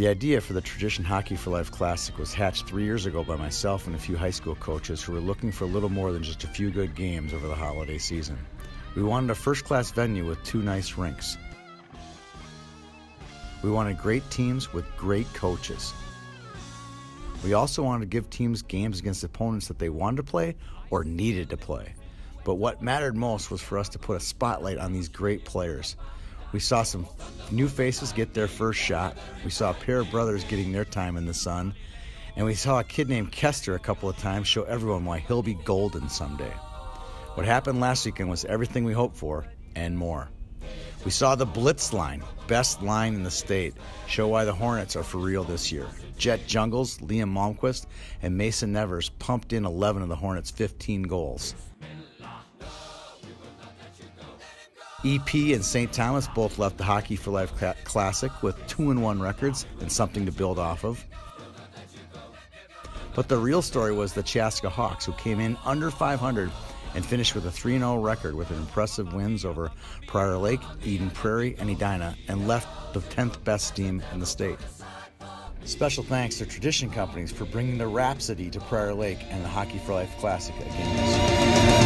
The idea for the Tradition Hockey for Life Classic was hatched three years ago by myself and a few high school coaches who were looking for a little more than just a few good games over the holiday season. We wanted a first class venue with two nice rinks. We wanted great teams with great coaches. We also wanted to give teams games against opponents that they wanted to play or needed to play. But what mattered most was for us to put a spotlight on these great players. We saw some new faces get their first shot. We saw a pair of brothers getting their time in the sun. And we saw a kid named Kester a couple of times show everyone why he'll be golden someday. What happened last weekend was everything we hoped for and more. We saw the Blitz line, best line in the state, show why the Hornets are for real this year. Jett Jungels, Liam Malmquist, and Mason Nevers pumped in 11 of the Hornets' 15 goals. EP and St. Thomas both left the Hockey for Life Classic with 2 and 1 records and something to build off of. But the real story was the Chaska Hawks, who came in under 500 and finished with a 3 0 record with impressive wins over Prior Lake, Eden Prairie, and Edina, and left the 10th best team in the state. Special thanks to Tradition Companies for bringing the Rhapsody to Prior Lake and the Hockey for Life Classic again.